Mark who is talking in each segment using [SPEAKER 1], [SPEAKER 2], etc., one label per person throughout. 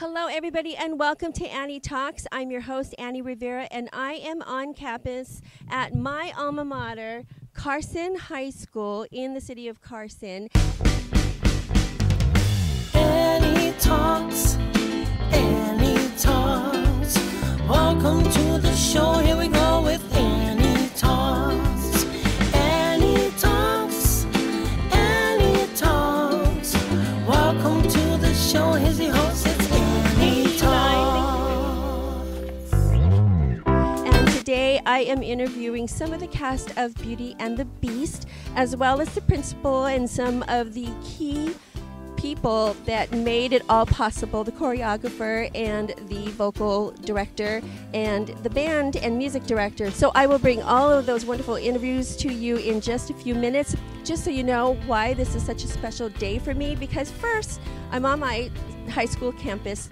[SPEAKER 1] Hello, everybody, and welcome to Annie Talks. I'm your host, Annie Rivera, and I am on campus at my alma mater, Carson High School in the city of Carson.
[SPEAKER 2] Annie Talks, Annie Talks. Welcome to the show. Here we go
[SPEAKER 1] I am interviewing some of the cast of Beauty and the Beast, as well as the principal and some of the key people that made it all possible the choreographer and the vocal director and the band and music director. So I will bring all of those wonderful interviews to you in just a few minutes, just so you know why this is such a special day for me. Because first, I'm on my high school campus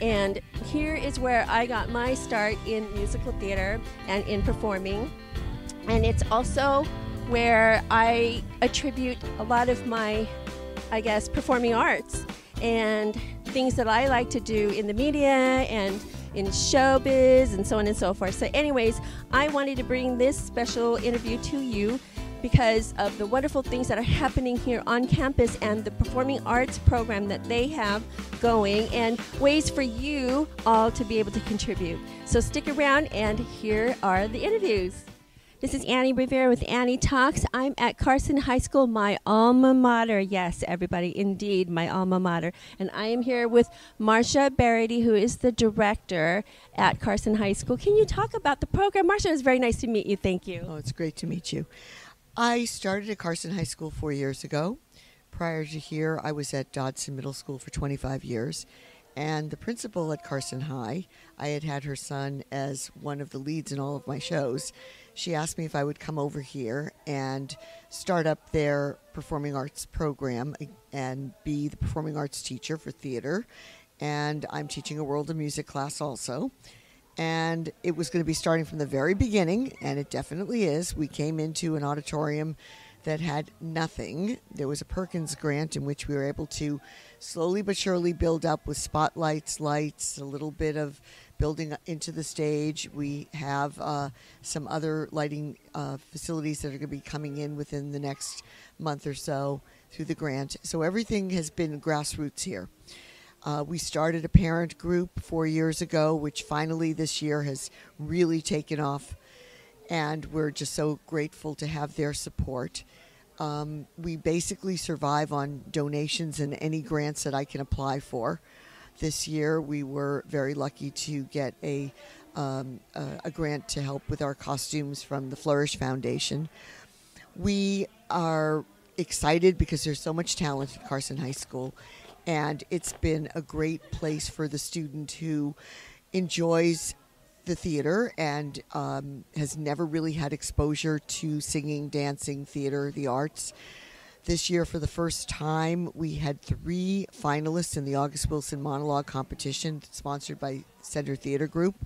[SPEAKER 1] and here is where I got my start in musical theater and in performing. And it's also where I attribute a lot of my, I guess, performing arts and things that I like to do in the media and in showbiz and so on and so forth. So, anyways, I wanted to bring this special interview to you because of the wonderful things that are happening here on campus and the performing arts program that they have going and ways for you all to be able to contribute. So stick around and here are the interviews. This is Annie Rivera with Annie Talks. I'm at Carson High School, my alma mater. Yes, everybody, indeed, my alma mater. And I am here with Marcia Barryte, who is the director at Carson High School. Can you talk about the program? Marcia, it was very nice to meet you. Thank you.
[SPEAKER 3] Oh, it's great to meet you. I started at Carson High School four years ago. Prior to here, I was at Dodson Middle School for 25 years. And the principal at Carson High, I had had her son as one of the leads in all of my shows. She asked me if I would come over here and start up their performing arts program and be the performing arts teacher for theater. And I'm teaching a world of music class also and it was going to be starting from the very beginning, and it definitely is. We came into an auditorium that had nothing. There was a Perkins grant in which we were able to slowly but surely build up with spotlights, lights, a little bit of building into the stage. We have uh, some other lighting uh, facilities that are going to be coming in within the next month or so through the grant. So everything has been grassroots here. Uh, we started a parent group four years ago, which finally this year has really taken off, and we're just so grateful to have their support. Um, we basically survive on donations and any grants that I can apply for. This year, we were very lucky to get a um, a, a grant to help with our costumes from the Flourish Foundation. We are excited because there's so much talent at Carson High School, and it's been a great place for the student who enjoys the theater and um, has never really had exposure to singing, dancing, theater, the arts. This year, for the first time, we had three finalists in the August Wilson Monologue Competition, sponsored by Center Theater Group.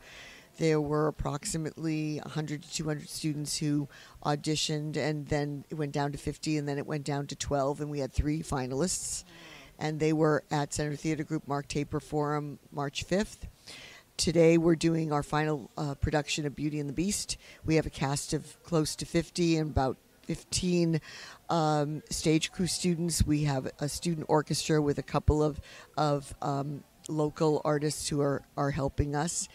[SPEAKER 3] There were approximately 100 to 200 students who auditioned, and then it went down to 50, and then it went down to 12, and we had three finalists and they were at Center Theater Group Mark Taper Forum March 5th. Today we're doing our final uh, production of Beauty and the Beast. We have a cast of close to 50 and about 15 um, stage crew students. We have a student orchestra with a couple of, of um, local artists who are, are helping us.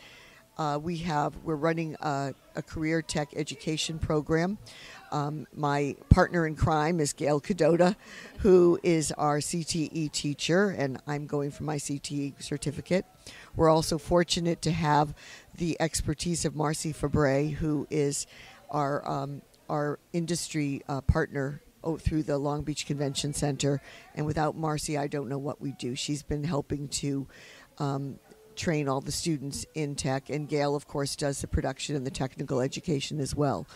[SPEAKER 3] Uh, we have we're running a, a career tech education program. Um, my partner in crime is Gail Cadota, who is our CTE teacher, and I'm going for my CTE certificate. We're also fortunate to have the expertise of Marcy Fabre, who is our um, our industry uh, partner oh, through the Long Beach Convention Center. And without Marcy, I don't know what we do. She's been helping to um, train all the students in tech, and Gail, of course, does the production and the technical education as well.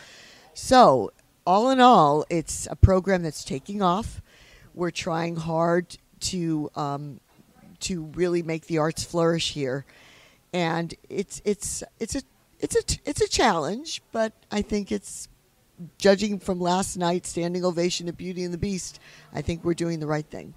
[SPEAKER 3] So, all in all, it's a program that's taking off. We're trying hard to um, to really make the arts flourish here, and it's it's it's a it's a it's a challenge, but I think it's judging from last night's standing ovation of Beauty and the Beast. I think we're doing the right thing.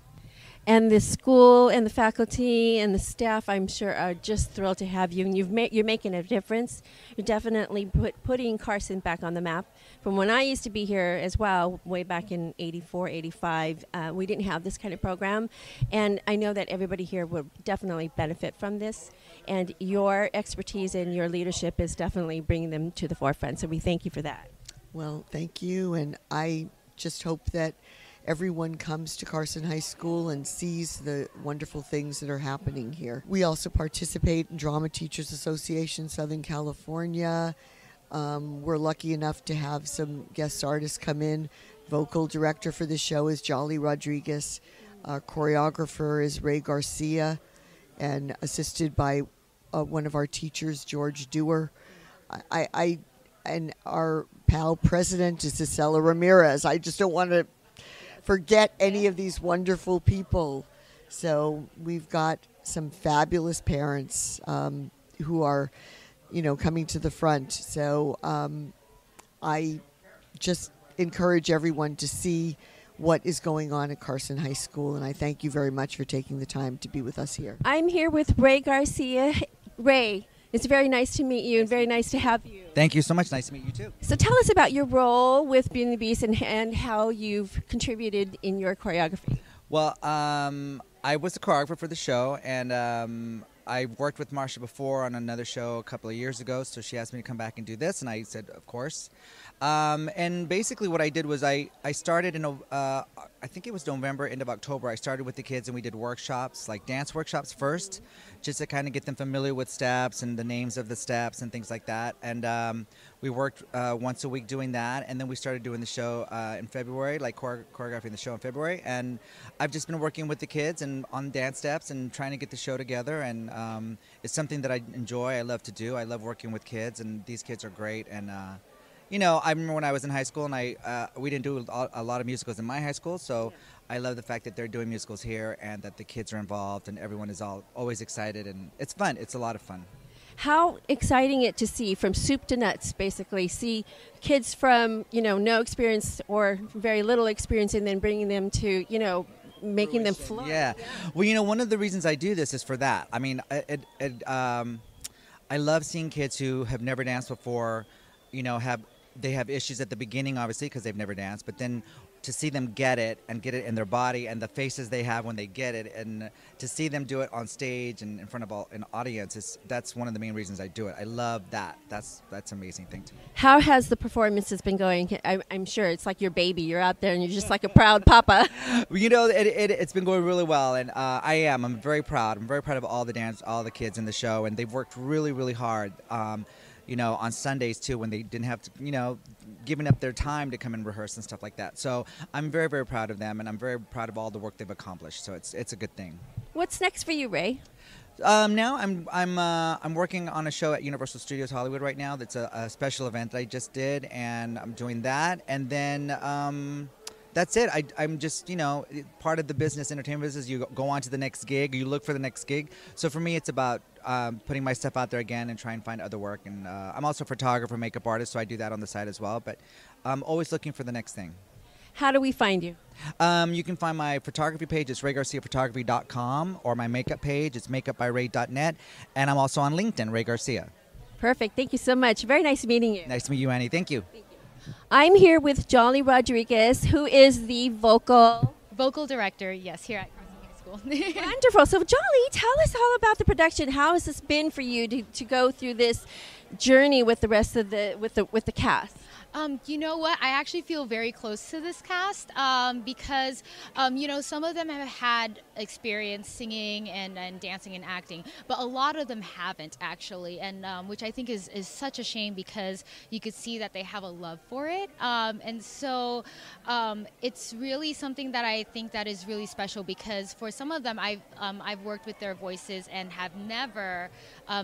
[SPEAKER 1] And the school and the faculty and the staff, I'm sure, are just thrilled to have you. And you've ma- you're making a difference. You're definitely put, putting Carson back on the map. From when I used to be here as well, way back in 84, 85, uh, we didn't have this kind of program. And I know that everybody here will definitely benefit from this. And your expertise and your leadership is definitely bringing them to the forefront. So we thank you for that.
[SPEAKER 3] Well, thank you. And I just hope that everyone comes to Carson High School and sees the wonderful things that are happening here. We also participate in Drama Teachers Association Southern California. Um, we're lucky enough to have some guest artists come in. Vocal director for the show is Jolly Rodriguez. Choreographer is Ray Garcia, and assisted by uh, one of our teachers, George Dewar. I, I, and our pal president is Isela Ramirez. I just don't want to forget any of these wonderful people. So we've got some fabulous parents um, who are, you know, coming to the front. So um, I just encourage everyone to see what is going on at Carson High School, and I thank you very much for taking the time to be with us here.
[SPEAKER 1] I'm here with Ray Garcia. Ray, it's very nice to meet you and very nice to have you.
[SPEAKER 4] Thank you so much. Nice to meet you too.
[SPEAKER 1] So tell us about your role with Beauty and the Beast and, and how you've contributed in your choreography.
[SPEAKER 4] Well, um, I was the choreographer for the show, and um, I worked with Marcia before on another show a couple of years ago. So she asked me to come back and do this, and I said, of course. Um, and basically, what I did was I, I started in, a, uh, I think it was November, end of October. I started with the kids and we did workshops, like dance workshops first, just to kind of get them familiar with steps and the names of the steps and things like that. And um, we worked uh, once a week doing that. And then we started doing the show uh, in February, like chore- choreographing the show in February. And I've just been working with the kids and on dance steps and trying to get the show together. And um, it's something that I enjoy. I love to do. I love working with kids, and these kids are great. And uh, you know, I remember when I was in high school and I uh, we didn't do a, a lot of musicals in my high school, so I love the fact that they're doing musicals here and that the kids are involved and everyone is all always excited and it's fun. It's a lot of fun.
[SPEAKER 1] How exciting it to see from soup to nuts, basically, see kids from, you know, no experience or very little experience and then bringing them to, you know, making them flow.
[SPEAKER 4] Yeah. Well, you know, one of the reasons I do this is for that. I mean, it, it, um, I love seeing kids who have never danced before, you know, have they have issues at the beginning, obviously, because they've never danced. But then to see them get it and get it in their body and the faces they have when they get it, and to see them do it on stage and in front of all, an audience, is that's one of the main reasons I do it. I love that. That's that's an amazing thing to me.
[SPEAKER 1] How has the performances been going? I'm, I'm sure it's like your baby. You're out there and you're just like a proud papa.
[SPEAKER 4] you know, it, it, it's been going really well, and uh, I am. I'm very proud. I'm very proud of all the dance, all the kids in the show, and they've worked really, really hard. Um, you know, on Sundays too, when they didn't have to, you know, giving up their time to come and rehearse and stuff like that. So I'm very, very proud of them, and I'm very proud of all the work they've accomplished. So it's it's a good thing.
[SPEAKER 1] What's next for you, Ray?
[SPEAKER 4] Um, now I'm I'm uh, I'm working on a show at Universal Studios Hollywood right now. That's a, a special event that I just did, and I'm doing that, and then. Um, that's it. I, I'm just, you know, part of the business, entertainment business. You go on to the next gig, you look for the next gig. So for me, it's about um, putting my stuff out there again and try and find other work. And uh, I'm also a photographer, makeup artist, so I do that on the side as well. But I'm always looking for the next thing.
[SPEAKER 1] How do we find you?
[SPEAKER 4] Um, you can find my photography page. It's raygarciaphotography.com or my makeup page. It's makeupbyray.net. And I'm also on LinkedIn, Ray Garcia.
[SPEAKER 1] Perfect. Thank you so much. Very nice meeting you.
[SPEAKER 4] Nice to meet you, Annie. Thank you.
[SPEAKER 1] Thank you. I'm here with Jolly Rodriguez, who is the vocal
[SPEAKER 5] vocal director. Yes, here at Carson High
[SPEAKER 1] School. Wonderful. So, Jolly, tell us all about the production. How has this been for you to, to go through this journey with the rest of the with the with the cast?
[SPEAKER 5] Um, you know what? I actually feel very close to this cast um, because, um, you know, some of them have had experience singing and, and dancing and acting, but a lot of them haven't actually, and um, which I think is, is such a shame because you could see that they have a love for it. Um, and so um, it's really something that I think that is really special because for some of them, I've, I've worked with their voices and have never,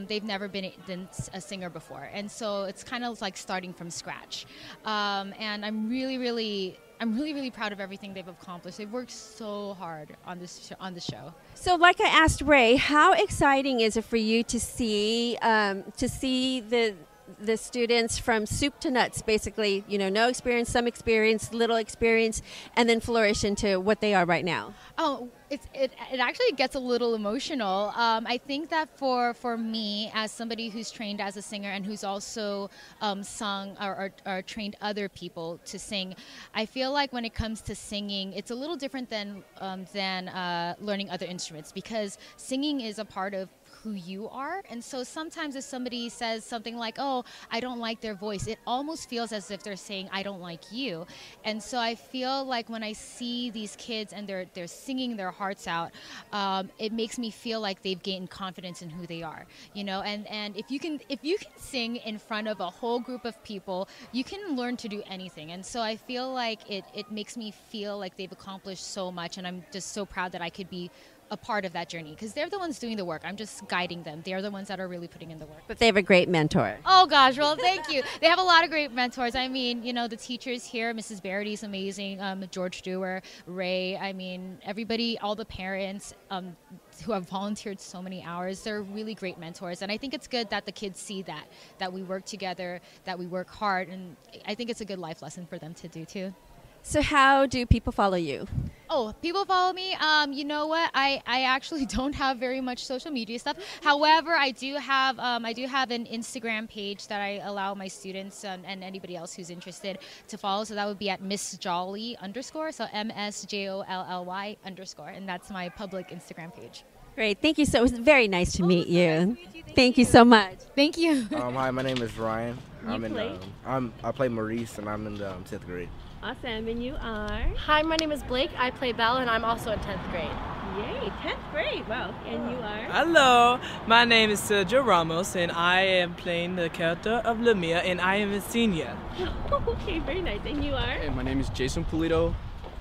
[SPEAKER 5] they've never been, been a singer before. And so it's kind of like starting from scratch. Um, and I'm really, really, I'm really, really proud of everything they've accomplished. They've worked so hard on this sh- on the show.
[SPEAKER 1] So, like I asked Ray, how exciting is it for you to see um, to see the the students from soup to nuts, basically, you know, no experience, some experience, little experience, and then flourish into what they are right now?
[SPEAKER 5] Oh, it's it, it actually gets a little emotional. Um, I think that for for me, as somebody who's trained as a singer and who's also um, sung or, or, or trained other people to sing, I feel like when it comes to singing, it's a little different than um, than uh, learning other instruments because singing is a part of who you are. And so sometimes if somebody says something like, oh, I don't like their voice, it almost feels as if they're saying, I don't like you. And so I feel like when I see these kids and they're, they're singing their hearts out, um, it makes me feel like they've gained confidence in who they are, you know? And, and if you can, if you can sing in front of a whole group of people, you can learn to do anything. And so I feel like it, it makes me feel like they've accomplished so much. And I'm just so proud that I could be a part of that journey because they're the ones doing the work. I'm just guiding them. They're the ones that are really putting in the work.
[SPEAKER 6] But they have a great mentor.
[SPEAKER 5] Oh gosh, well thank you. They have a lot of great mentors. I mean, you know, the teachers here, Mrs. Is amazing. Um, George Dewar, Ray. I mean, everybody, all the parents um, who have volunteered so many hours. They're really great mentors, and I think it's good that the kids see that that we work together, that we work hard, and I think it's a good life lesson for them to do too.
[SPEAKER 6] So, how do people follow you?
[SPEAKER 5] Oh, people follow me. Um, you know what? I, I actually don't have very much social media stuff. However, I do have um, I do have an Instagram page that I allow my students um, and anybody else who's interested to follow. So that would be at Miss Jolly underscore. So M S J O L L Y underscore, and that's my public Instagram page.
[SPEAKER 6] Great. Thank you so. It was very nice to meet you. Thank you so much.
[SPEAKER 5] Thank you.
[SPEAKER 7] Um, hi, my name is Ryan.
[SPEAKER 1] You
[SPEAKER 7] I'm in.
[SPEAKER 1] play?
[SPEAKER 7] Um, I'm I play Maurice, and I'm in the um, tenth grade.
[SPEAKER 1] Awesome. And you are?
[SPEAKER 8] Hi, my name is Blake. I play Belle, and I'm also in 10th grade.
[SPEAKER 1] Yay, 10th grade. Wow. And you are?
[SPEAKER 9] Hello, my name is Sergio Ramos, and I am playing the character of Lumiere, and I am a senior.
[SPEAKER 1] okay, very nice. And you are?
[SPEAKER 10] Hey, my name is Jason Pulido,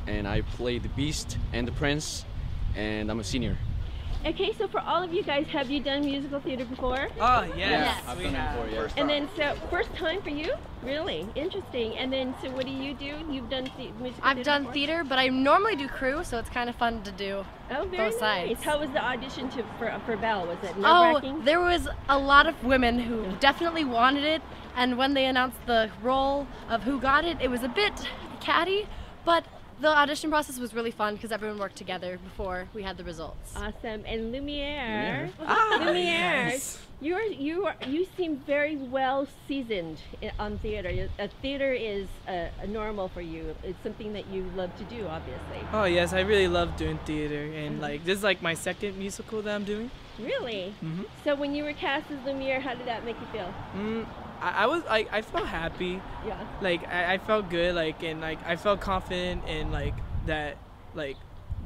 [SPEAKER 10] and I play the Beast and the Prince, and I'm a senior.
[SPEAKER 1] Okay, so for all of you guys, have you done musical theater before?
[SPEAKER 9] Oh yes,
[SPEAKER 8] Yes.
[SPEAKER 10] I've
[SPEAKER 9] we
[SPEAKER 10] done it before, yes.
[SPEAKER 1] And then, so first time for you? Really interesting. And then, so what do you do? You've done the- musical
[SPEAKER 8] I've
[SPEAKER 1] theater
[SPEAKER 8] done
[SPEAKER 1] before?
[SPEAKER 8] theater, but I normally do crew, so it's kind of fun to do.
[SPEAKER 1] Oh, very
[SPEAKER 8] both
[SPEAKER 1] nice.
[SPEAKER 8] sides.
[SPEAKER 1] How was the audition to for, for Belle? Was it
[SPEAKER 8] Oh,
[SPEAKER 1] nerve-wracking?
[SPEAKER 8] there was a lot of women who definitely wanted it, and when they announced the role of who got it, it was a bit catty, but the audition process was really fun because everyone worked together before we had the results.
[SPEAKER 1] Awesome. And Lumiere.
[SPEAKER 9] Ah,
[SPEAKER 1] Lumiere.
[SPEAKER 9] yes.
[SPEAKER 1] You're you are you seem very well seasoned i- on theater. You- Uh, theater is a, a normal for you. It's something that you love to do, obviously.
[SPEAKER 9] Oh yes, I really love doing theater, and like this is like my second musical that I'm doing.
[SPEAKER 1] Really?
[SPEAKER 9] Mhm.
[SPEAKER 1] So when you were cast as Lumiere, how did that make you feel?
[SPEAKER 9] Mm, I, I was like I felt happy,
[SPEAKER 1] Yeah.
[SPEAKER 9] like I, I felt good, like and like I felt confident in like that, like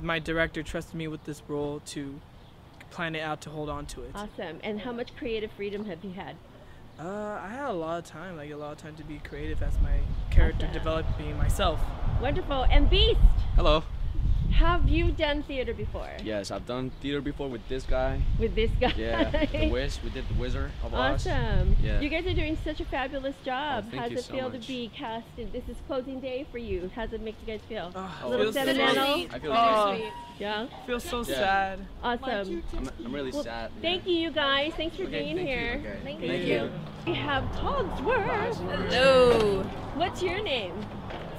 [SPEAKER 9] my director trusted me with this role to plan it out to hold on to it.
[SPEAKER 1] Awesome. And how much creative freedom have you had?
[SPEAKER 9] Uh, I had a lot of time, like a lot of time to be creative as my character
[SPEAKER 1] Awesome.
[SPEAKER 9] being myself.
[SPEAKER 1] Wonderful. And Beast,
[SPEAKER 10] Hello.
[SPEAKER 1] Have you done theater before?
[SPEAKER 10] Yes, I've done theater before with this guy.
[SPEAKER 1] With this guy?
[SPEAKER 10] Yeah, the Wiz. We did the Wizard of Oz.
[SPEAKER 1] Awesome.
[SPEAKER 10] Yeah.
[SPEAKER 1] You guys are doing such a fabulous job.
[SPEAKER 10] Oh, thank
[SPEAKER 1] How's
[SPEAKER 10] you
[SPEAKER 1] it
[SPEAKER 10] so
[SPEAKER 1] feel
[SPEAKER 10] much.
[SPEAKER 1] to be cast? In, this is closing day for you. How's it make you guys feel?
[SPEAKER 9] Oh,
[SPEAKER 1] A little
[SPEAKER 9] feels so-
[SPEAKER 1] sentimental?
[SPEAKER 10] I feel
[SPEAKER 9] Oh,
[SPEAKER 8] Sweet.
[SPEAKER 1] Yeah.
[SPEAKER 9] feels so
[SPEAKER 10] Yeah.
[SPEAKER 9] sad.
[SPEAKER 1] Awesome.
[SPEAKER 10] I'm, I'm really
[SPEAKER 1] Well,
[SPEAKER 10] sad.
[SPEAKER 1] Thank you, you guys. Thanks for
[SPEAKER 10] Okay,
[SPEAKER 1] being
[SPEAKER 10] thank you.
[SPEAKER 1] here.
[SPEAKER 10] Okay.
[SPEAKER 1] Thank,
[SPEAKER 10] Thank
[SPEAKER 1] you.
[SPEAKER 10] you.
[SPEAKER 1] We have Cogsworth.
[SPEAKER 11] Hello,
[SPEAKER 1] What's your name?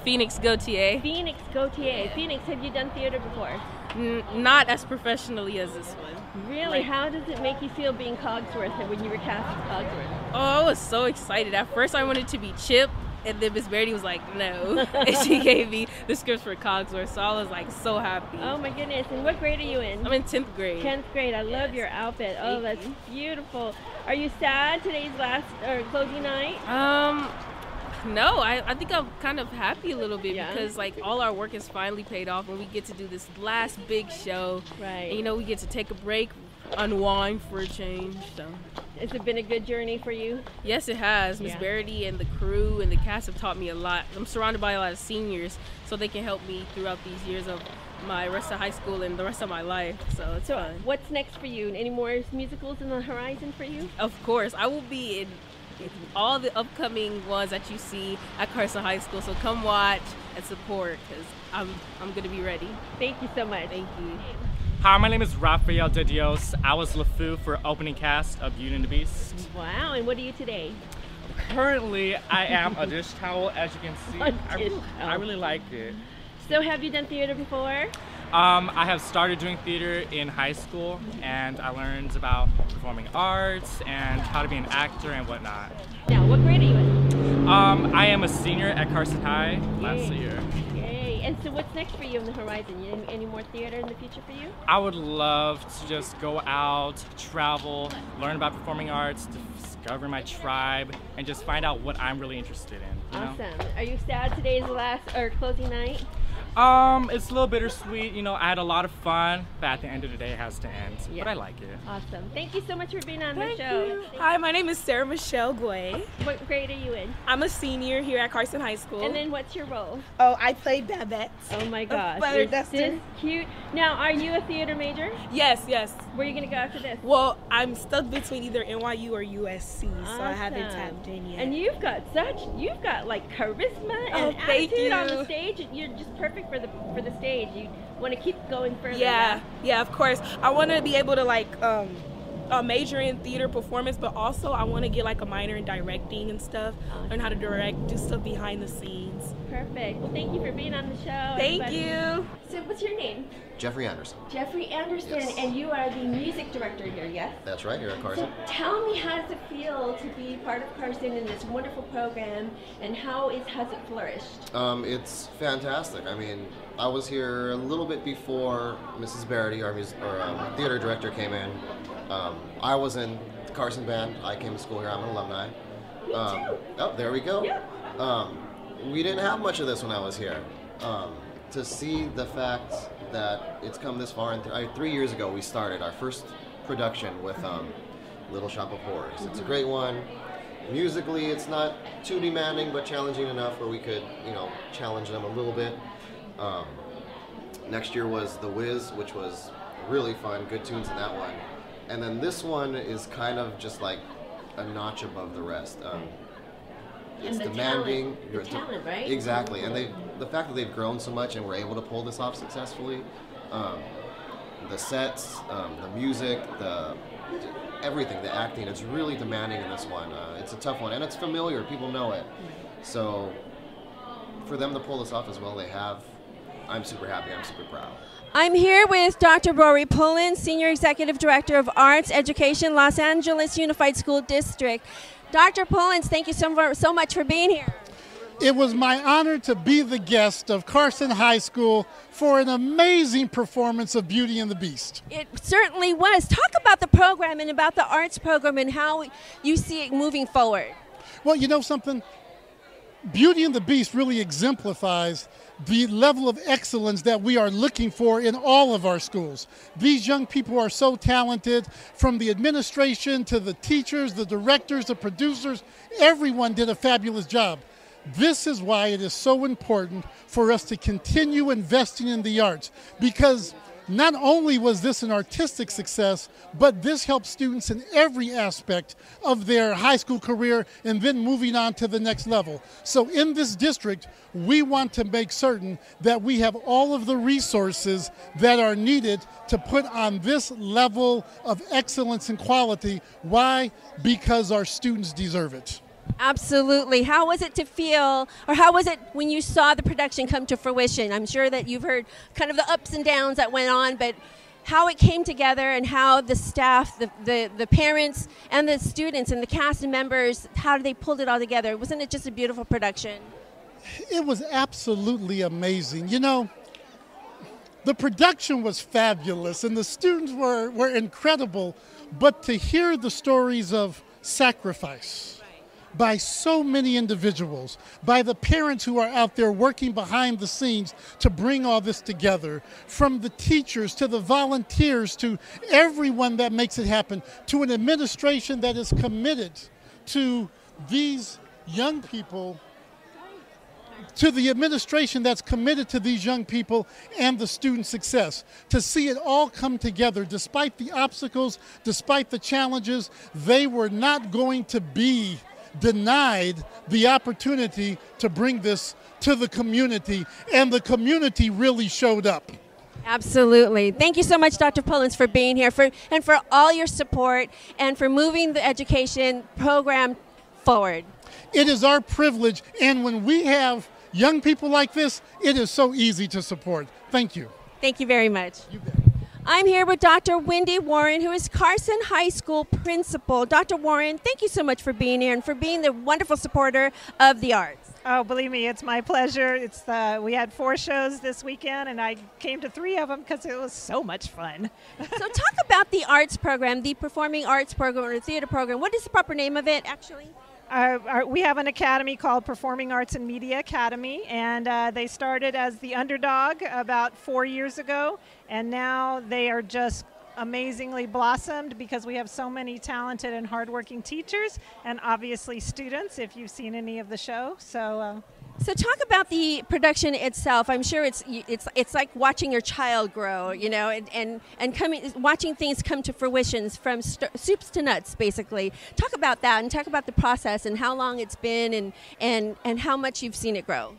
[SPEAKER 11] Phoenix Gautier.
[SPEAKER 1] Phoenix Gautier. Phoenix, have you done theater before?
[SPEAKER 11] N- not as professionally as this one.
[SPEAKER 1] Really?
[SPEAKER 11] Like-
[SPEAKER 1] How does it make you feel being Cogsworth when you were cast as Cogsworth?
[SPEAKER 11] Oh, I was so excited. At first, I wanted to be Chip, and then Miss Barryte was like, "No," and she gave me the scripts for Cogsworth. So I was like so happy.
[SPEAKER 1] Oh my goodness. And what grade are you in?
[SPEAKER 11] I'm in tenth grade.
[SPEAKER 1] 10th grade. I love
[SPEAKER 11] Yes.
[SPEAKER 1] your outfit. Oh,
[SPEAKER 11] Thank
[SPEAKER 1] that's beautiful. Are you sad today's last or closing night?
[SPEAKER 11] Um, no, I, I think I'm kind of happy a little bit
[SPEAKER 1] Yeah.
[SPEAKER 11] because like all our work is finally paid off, and we get to do this last big show.
[SPEAKER 1] Right.
[SPEAKER 11] And, you know, we get to take a break, unwind for a change. So.
[SPEAKER 1] Has it been a good journey for you?
[SPEAKER 11] Yes, it has. Miss
[SPEAKER 1] Yeah.
[SPEAKER 11] Barryte and the crew and the cast have taught me a lot. I'm surrounded by a lot of seniors, so they can help me throughout these years of my rest of high school and the rest of my life. So it's
[SPEAKER 1] So,
[SPEAKER 11] fun.
[SPEAKER 1] what's next for you? Any more musicals in the horizon for you?
[SPEAKER 11] Of course, I will be in in all the upcoming ones that you see at Carson High School. So come watch and support because I'm I'm gonna be ready.
[SPEAKER 1] Thank you so much.
[SPEAKER 11] Thank you.
[SPEAKER 12] Hi, my name is Rafael De Dios. I was LeFou for opening cast of Beauty and the Beast.
[SPEAKER 1] Wow. And what are you today?
[SPEAKER 12] Currently, I am a dish towel, as you can see.
[SPEAKER 1] A
[SPEAKER 12] I,
[SPEAKER 1] dish
[SPEAKER 12] really- I
[SPEAKER 1] towel.
[SPEAKER 12] really liked it.
[SPEAKER 1] So, have you done theater before?
[SPEAKER 12] Um, I have started doing theater in high school, and I learned about performing arts and how to be an actor and whatnot.
[SPEAKER 13] Now, what grade are you in?
[SPEAKER 12] Um, I am a senior at Carson High last
[SPEAKER 13] Yay.
[SPEAKER 12] year.
[SPEAKER 13] Yay. And so, what's next for you on the horizon? Any, any more theater in the future for you?
[SPEAKER 12] I would love to just go out, travel, learn about performing arts, discover my tribe, and just find out what I'm really interested in. You know?
[SPEAKER 13] Awesome. Are you sad today is the last or closing night?
[SPEAKER 12] Um, it's a little bittersweet. You know, I had a lot of fun, but at the end of the day, it has to end. But I like it.
[SPEAKER 13] Awesome. Thank you so much for being on
[SPEAKER 14] Thank
[SPEAKER 13] the show.
[SPEAKER 14] you. Hi, my name is Sarah Michelle Guay.
[SPEAKER 13] What grade are you in?
[SPEAKER 14] I'm a senior here at Carson High School.
[SPEAKER 13] And then what's your role?
[SPEAKER 14] Oh, I played Babette.
[SPEAKER 13] Oh my gosh.
[SPEAKER 14] Feather
[SPEAKER 13] Is
[SPEAKER 14] duster.
[SPEAKER 13] cute? Now, are you a theater major?
[SPEAKER 14] Yes, yes.
[SPEAKER 13] Where are you going to go after this?
[SPEAKER 14] Well, I'm stuck between either NYU or USC, so I haven't
[SPEAKER 13] Awesome.
[SPEAKER 14] tapped in yet.
[SPEAKER 13] And you've got such, you've got like charisma
[SPEAKER 14] Oh,
[SPEAKER 13] and
[SPEAKER 14] thank
[SPEAKER 13] attitude on the stage. You're just perfect for the for the stage. You want to keep going further.
[SPEAKER 14] yeah, yeah, of course. I want to be able to like um, uh, major in theater performance, but also I want to get like a minor in directing and stuff. Learn how to direct, do stuff behind the scenes.
[SPEAKER 13] Perfect. Well, thank you for being on the show.
[SPEAKER 14] Thank
[SPEAKER 13] everybody.
[SPEAKER 14] you.
[SPEAKER 13] So, what's your name?
[SPEAKER 15] Jeffrey Anderson.
[SPEAKER 13] Jeffrey Anderson,
[SPEAKER 15] Yes.
[SPEAKER 13] and you are the music director here, yes?
[SPEAKER 15] That's right, here at
[SPEAKER 13] So
[SPEAKER 15] Carson.
[SPEAKER 13] tell me how does it feel to be part of Carson in this wonderful program, and how is has it flourished?
[SPEAKER 15] Um, it's fantastic. I mean, I was here a little bit before Mrs. Barryte, our mus- or, um, theater director, came in. Um, I was in the Carson band. I came to school here. I'm an alumni. Um, oh, there we go. Um, we didn't have much of this when I was here. Um, to see the fact that it's come this far, and th- I, three years ago we started our first production with um, Little Shop of Horrors. It's a great one. Musically, it's not too demanding, but challenging enough where we could, you know, challenge them a little bit. Um, next year was The Wiz, which was really fun, good tunes in that one. And then this one is kind of just like a notch above the rest. Um, it's demanding.
[SPEAKER 13] talent- the talent, right?
[SPEAKER 15] Exactly, and they the fact that they've grown so much and were able to pull this off successfully. Um, the sets, um, the music, the everything, the acting. It's really demanding in this one. Uh, it's a tough one, and it's familiar. People know it. So for them to pull this off as well, they have. I'm super happy. I'm super proud.
[SPEAKER 1] I'm here with Dr. Rory Pullens, Senior Executive Director of Arts Education, Los Angeles Unified School District. Dr. Pullens, thank you so, so much for being here.
[SPEAKER 16] It was my honor to be the guest of Carson High School for an amazing performance of Beauty and the Beast.
[SPEAKER 1] It certainly was. Talk about the program and about the arts program and how you see it moving forward.
[SPEAKER 16] Well, you know something? Beauty and the Beast really exemplifies the level of excellence that we are looking for in all of our schools. These young people are so talented, from the administration to the teachers, the directors, the producers, everyone did a fabulous job. This is why it is so important for us to continue investing in the arts because not only was this an artistic success, but this helps students in every aspect of their high school career and then moving on to the next level. So, in this district, we want to make certain that we have all of the resources that are needed to put on this level of excellence and quality. Why? Because our students deserve it.
[SPEAKER 1] Absolutely. How was it to feel, or how was it when you saw the production come to fruition? I'm sure that you've heard kind of the ups and downs that went on, but how it came together and how the staff, the, the, the parents, and the students and the cast and members, how they pulled it all together. Wasn't it just a beautiful production?
[SPEAKER 16] It was absolutely amazing. You know, the production was fabulous and the students were, were incredible, but to hear the stories of sacrifice by so many individuals, by the parents who are out there working behind the scenes to bring all this together, from the teachers to the volunteers to everyone that makes it happen, to an administration that is committed to these young people to the administration that's committed to these young people and the student success. To see it all come together, despite the obstacles, despite the challenges, they were not going to be denied the opportunity to bring this to the community, and the community really showed up.
[SPEAKER 1] Absolutely. Thank you so much, Dr. Pullens, for being here for, and for all your support and for moving the education program forward.
[SPEAKER 16] It is our privilege, and when we have young people like this, it is so easy to support. Thank you.
[SPEAKER 1] Thank you very much. I'm here with Dr. Wendy Warren, who is Carson High School principal. Dr. Warren, thank you so much for being here and for being the wonderful supporter of the arts.
[SPEAKER 17] Oh, believe me, it's my pleasure. It's the we had four shows this weekend, and I came to three of them because it was so much fun.
[SPEAKER 1] so, talk about the arts program, the performing arts program, or the theater program. What is the proper name of it, actually?
[SPEAKER 17] Uh, our, we have an academy called Performing Arts and Media Academy, and uh, they started as the underdog about four years ago, and now they are just amazingly blossomed because we have so many talented and hardworking teachers, and obviously students. If you've seen any of the show, so. Uh,
[SPEAKER 1] so talk about the production itself. I'm sure it's it's it's like watching your child grow, you know, and and, and coming watching things come to fruition from st- soups to nuts, basically. Talk about that and talk about the process and how long it's been and and and how much you've seen it grow.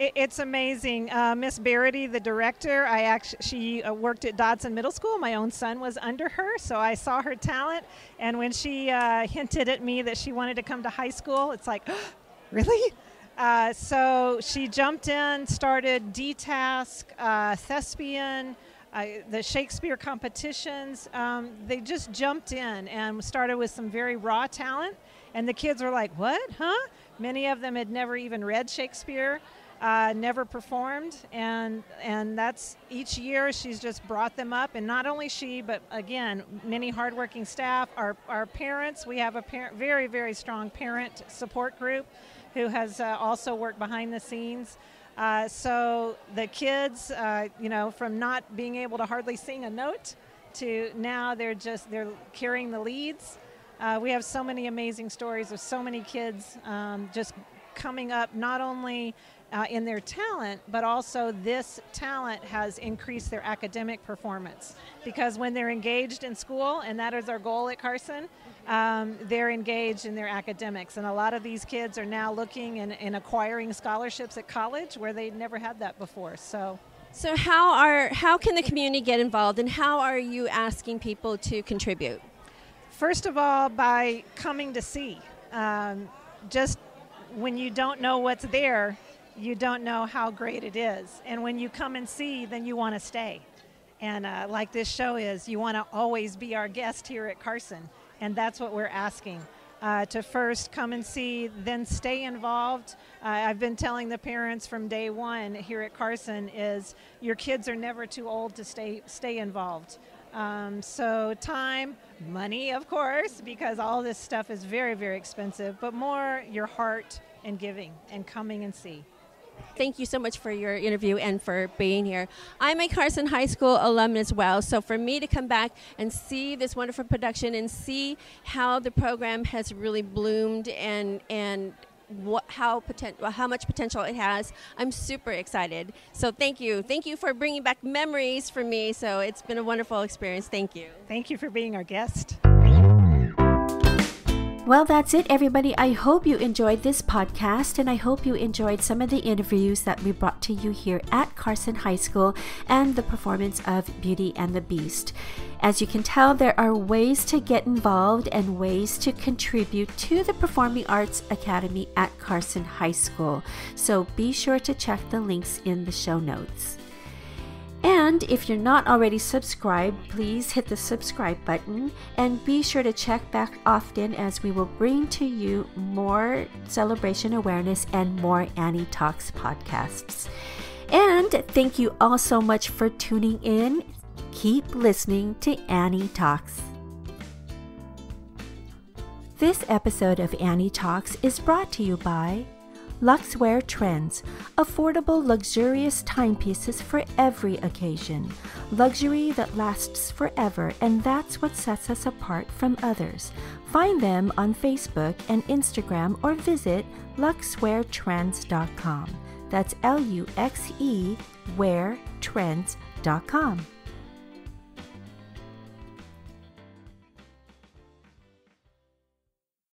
[SPEAKER 17] It's amazing. Uh, Miss Barryte, the director, I actually she uh, worked at Dodson Middle School. My own son was under her, so I saw her talent. And when she uh, hinted at me that she wanted to come to high school, it's like, really? Uh, so she jumped in, started DTASC, uh, Thespian, uh, the Shakespeare competitions. Um, they just jumped in and started with some very raw talent. And the kids were like, what, huh? Many of them had never even read Shakespeare. Uh, never performed, and and that's each year she's just brought them up, and not only she, but again, many hardworking staff, our our parents. We have a par- very very strong parent support group who has uh, also worked behind the scenes. Uh, so the kids, uh, you know, from not being able to hardly sing a note to now they're just they're carrying the leads. Uh, we have so many amazing stories of so many kids um, just coming up, not only uh, in their talent, but also this talent has increased their academic performance. Because when they're engaged in school, and that is our goal at Carson, um, they're engaged in their academics. And a lot of these kids are now looking and, and acquiring scholarships at college where they never had that before. So.
[SPEAKER 1] So how are how can the community get involved, and how are you asking people to contribute?
[SPEAKER 17] First of all, by coming to see. Um, just when you don't know what's there, you don't know how great it is. And when you come and see, then you want to stay. And uh, like this show is, you want to always be our guest here at Carson. And that's what we're asking. Uh, to first come and see, then stay involved. Uh, I've been telling the parents from day one here at Carson is your kids are never too old to stay stay involved. Um, so time, money, of course, because all this stuff is very very expensive, but more your heart and giving and coming and see
[SPEAKER 1] thank you so much for your interview and for being here. I'm a Carson High School alum as well, so for me to come back and see this wonderful production and see how the program has really bloomed and and what, how poten- how much potential it has. I'm super excited. So thank you, thank you for bringing back memories for me. So it's been a wonderful experience. Thank you.
[SPEAKER 17] Thank you for being our guest.
[SPEAKER 18] Well, that's it, everybody. I hope you enjoyed this podcast and I hope you enjoyed some of the interviews that we brought to you here at Carson High School and the performance of Beauty and the Beast. As you can tell, there are ways to get involved and ways to contribute to the Performing Arts Academy at Carson High School. So be sure to check the links in the show notes. And if you're not already subscribed, please hit the subscribe button and be sure to check back often as we will bring to you more celebration awareness and more Annie Talks podcasts. And thank you all so much for tuning in. Keep listening to Annie Talks. This episode of Annie Talks is brought to you by Luxewear Trends, affordable, luxurious timepieces for every occasion. Luxury that lasts forever, and that's what sets us apart from others. Find them on Facebook and Instagram or visit luxeweartrends.com. That's L U X E weartrends.com.